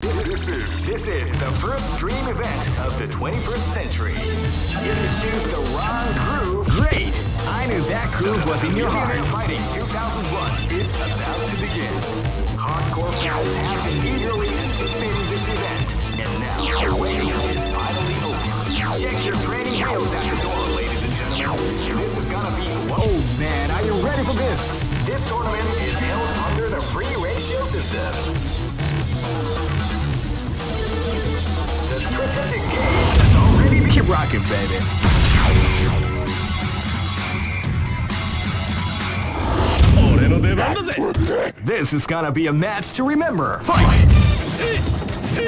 This is this is the first dream event of the 21st century. If you choose the wrong groove, great. I knew that groove was in your heart. Fighting 2001 is about to begin. Hardcore fans have been eagerly anticipating this event, and now the waiting is finally over. Check your training wheels at the door, ladies and gentlemen. This is gonna be. Oh man, are you ready for this? This tournament is held under the free ratio system. Keep rocking, baby. This is gonna be a match to remember. Fight! This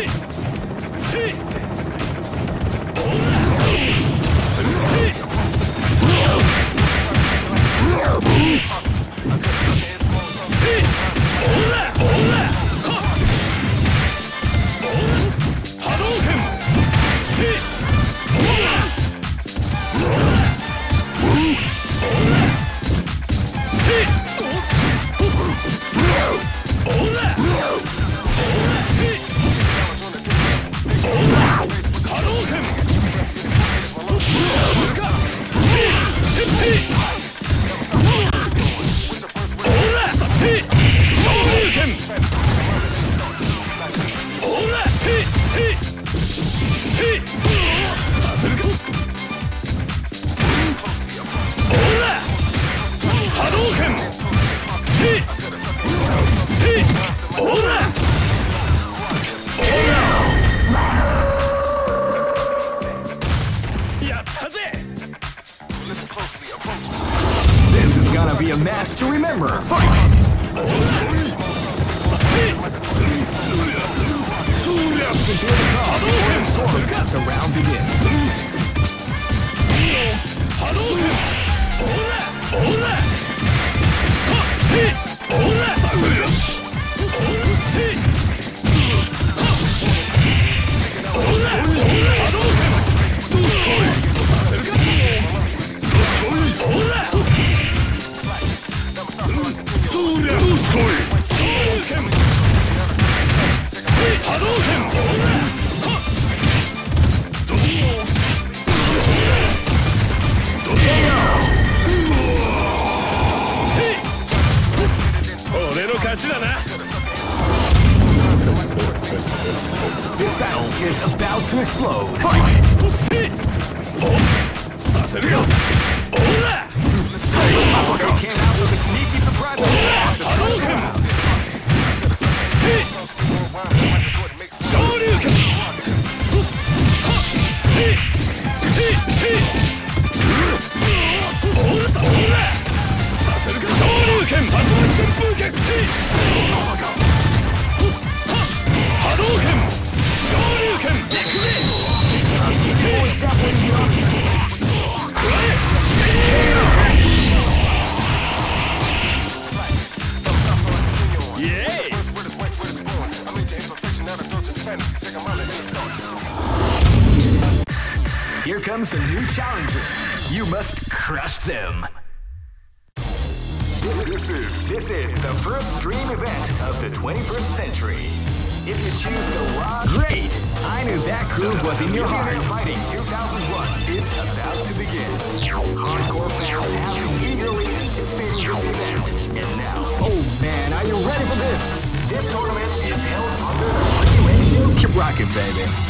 comes a new challenger. You must crush them. This is this is the first dream event of the 21st century. If you choose the wrong, great. I knew that groove was in your heart. Fighting 2001 is about to begin. Hardcore fans have been eagerly anticipating this event, and now, oh man, are you ready for this? This tournament is held under the ratio. Keep rocking, baby.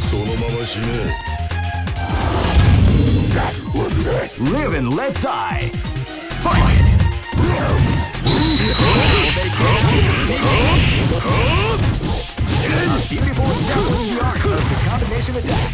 そのまま死ね Live and let die! Fight! Beautiful combination attack!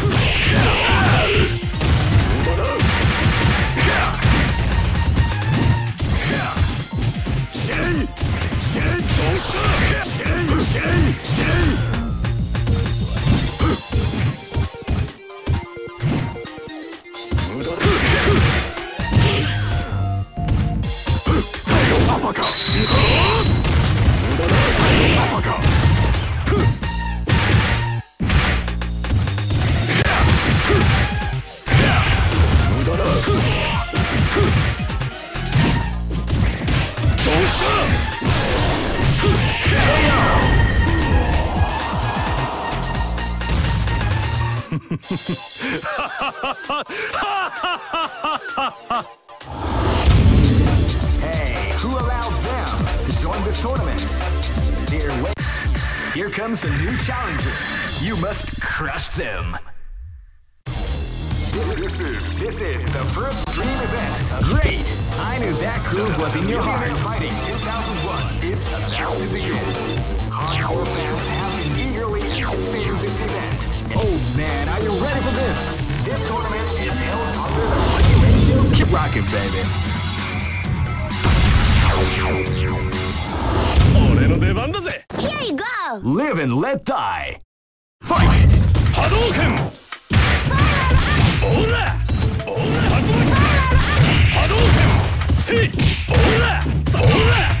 Shame! hey, who allowed them to join this tournament? Dear here comes a new challenger. You must crush them. This is this is the first dream event. Great! I knew that groove was in your heart. Fighting 2001 is about to begin. Hardcore fans have been eagerly anticipating this event. Oh man, are you ready for this? This tournament is held under the money ratios. Keep rocking, baby. Here you go! Live and let die! Fight! Hadouken! Ora! Ora! Hadouken! Sei! Ora! Ora!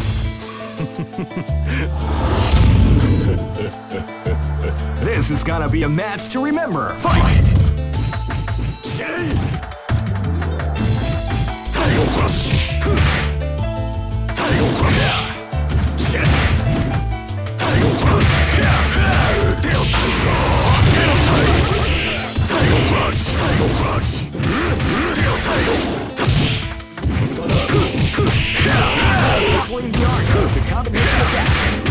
this is gonna be a match to remember. Fight! Tiger Crush! Tiger Crush! Tiger Crush! Tiger Crush! Crush! Tiger Crush! The army. The combination of.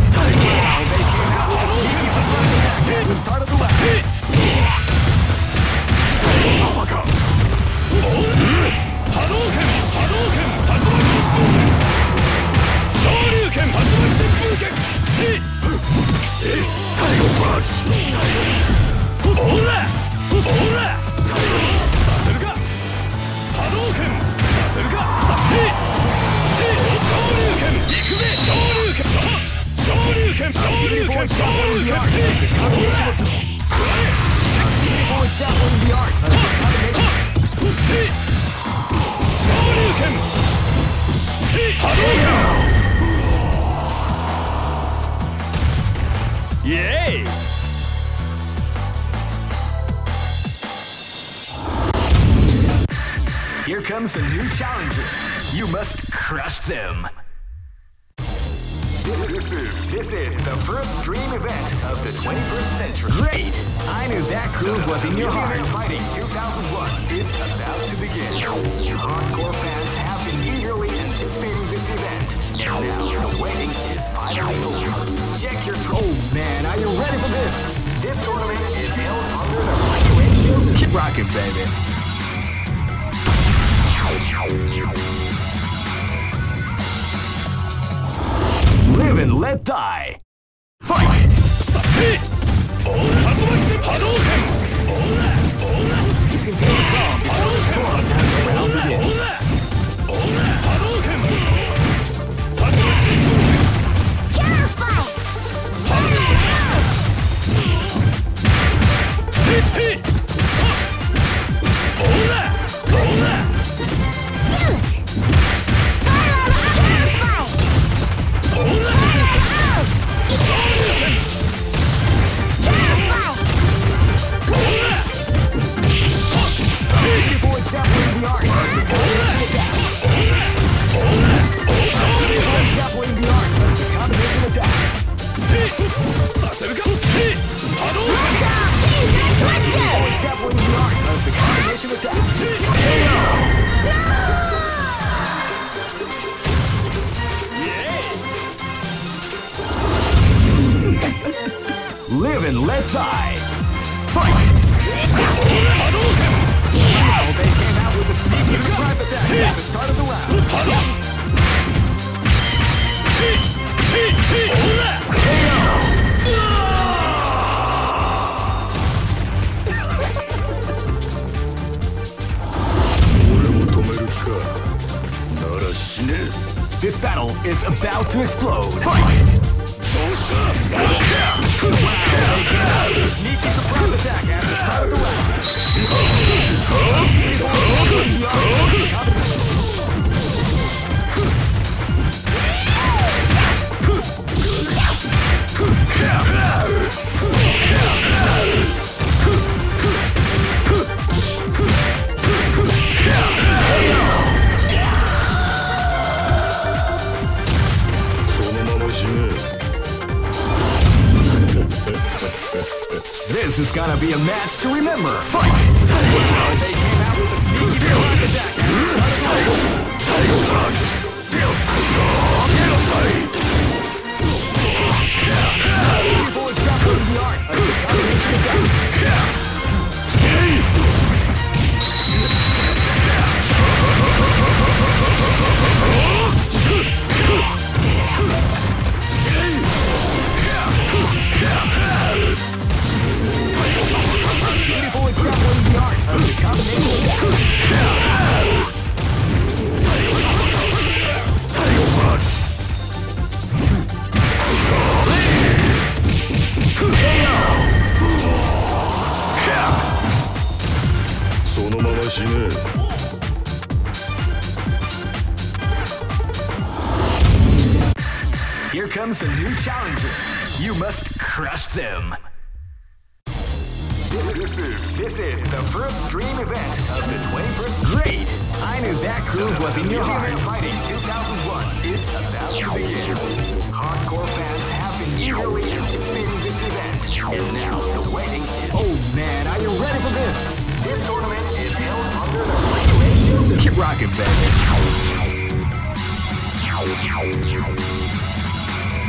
Yay! Here comes a new challenger. You must crush them. This is, this is the first dream event of the 21st century. Great! I knew that groove was in your heart. Fighting 2001 is about to begin. Hardcore fans have been participating this event. Now, the waiting is finally over. Check your... Oh, man, are you ready for this? This tournament is held under the Mighty Shields... Keep rocking, baby. Live and let die. Fight! Fight. match to remember. comes a new challenger. You must crush them. This is this is the first dream event of the 21st. Great! I knew that groove was in your heart. Fighting 2001 is about to begin. Hardcore fans have been eagerly anticipating this event, and now the waiting is. Oh man, are you ready for this? This tournament is held under the regulations. Keep rocking, baby.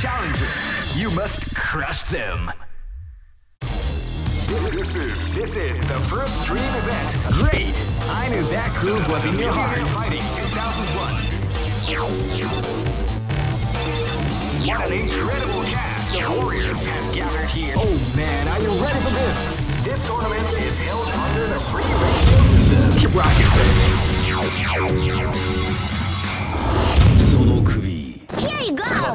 challenger. You must crush them. This is This is the first dream event. Great! I knew that groove was in your heart. Fighting 2001. What an incredible cast of warriors has gathered here. Oh man, are you ready for this? This tournament is held under the free ratio system. Keep rocking, baby.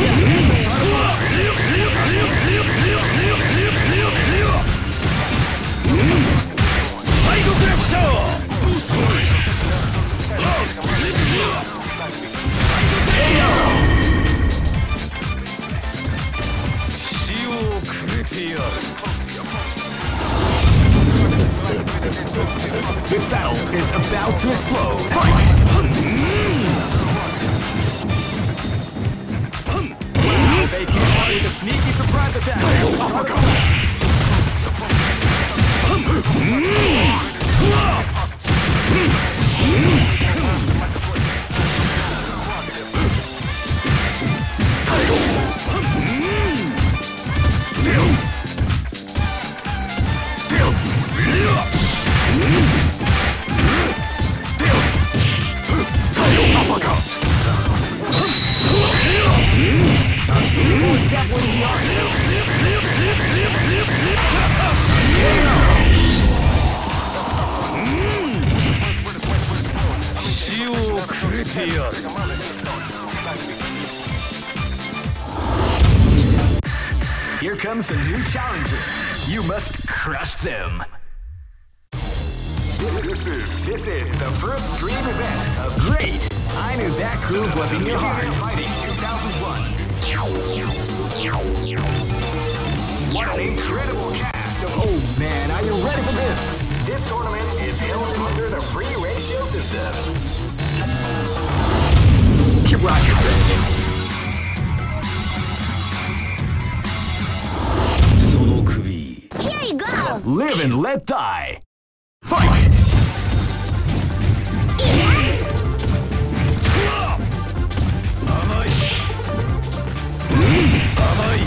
Side Here comes a new challenger. You must crush them. This is This is the first dream event of Great. I knew that groove was in your heart. Fighting 2001. What an incredible cast of. Oh man, are you ready for this? This tournament is held under the free ratio system. Keep rocking, baby. その首 Here you go! Live and let die. Fight! 甘い甘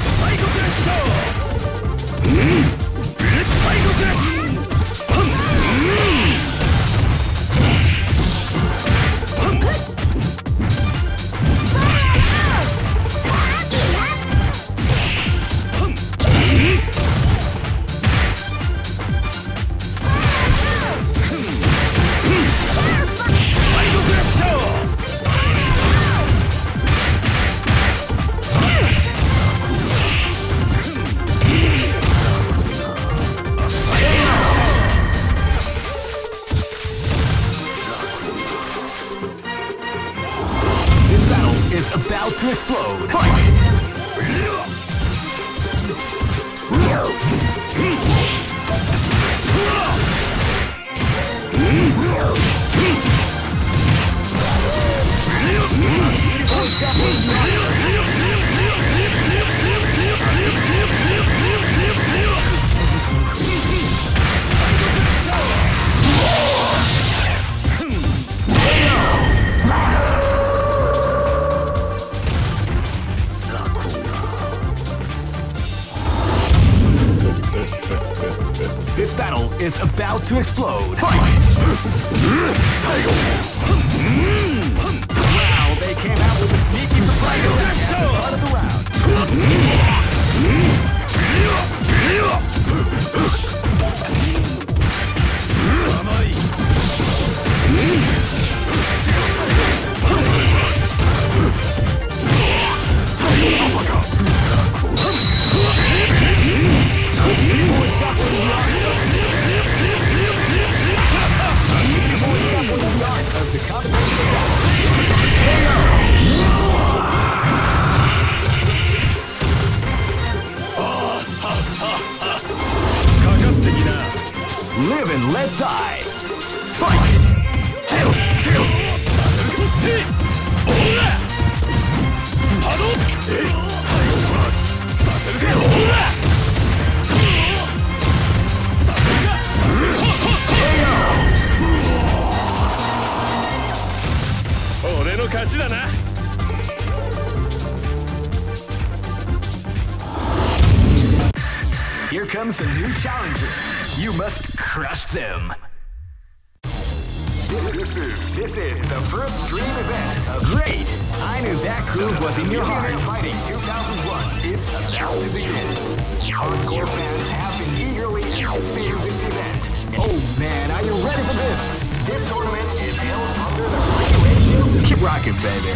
い Here comes a new challenger. You must crush them. This is this is the first dream event of Great. I knew that groove was in your heart. Fighting 2001 is about to begin. Hardcore fans have been eagerly anticipating this event. Oh man, are you ready for this? This tournament is held under the system. Keep rocking, baby.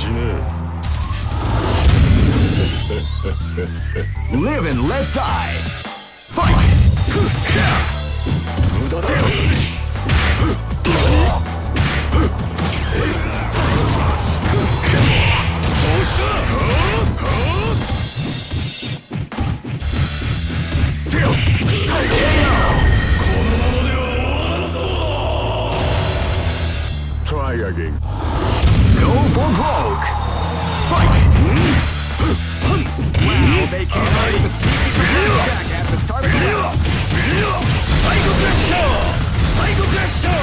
しねえ Live and let die! Fight! 無駄だよこのままでは終わらんぞ Try again. Go for broke! Fight! Wow, they can't even keep it back at the start of the round! Psycho Crash Show! Psycho Crash Show!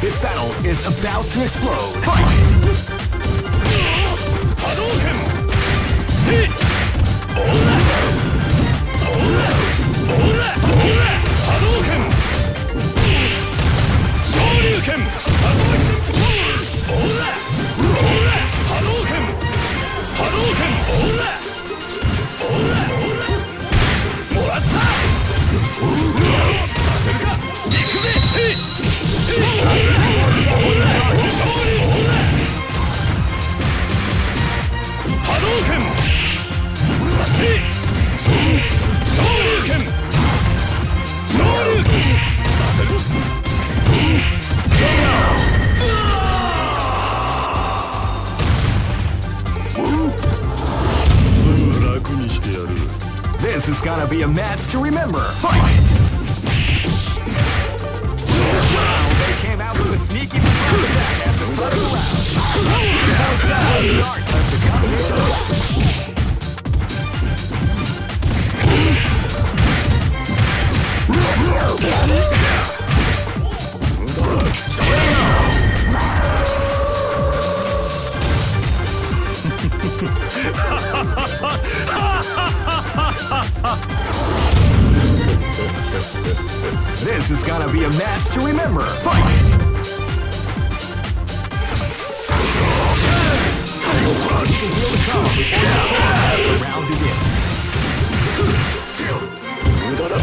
This battle is about to explode. Fight! Hadouken! See! Ora! Ora! Ora! Ora! Hadouken! Shoryuken! Attack! Ora! to remember. Fight!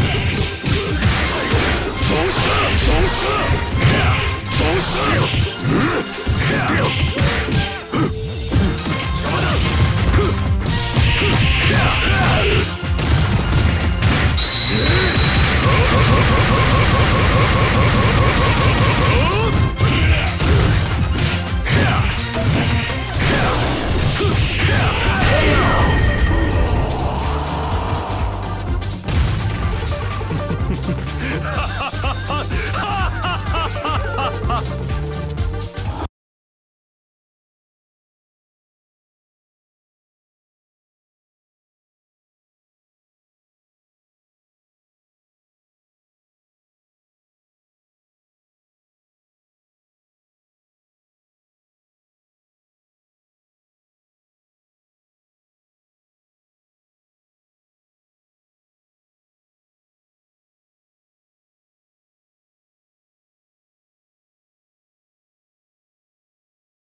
どうした？